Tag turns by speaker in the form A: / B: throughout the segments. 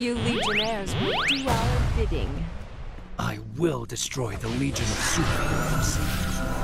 A: You Legionnaires will do our bidding.
B: I will destroy the Legion of Superheroes.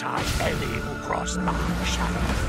C: untie any who cross my shadow.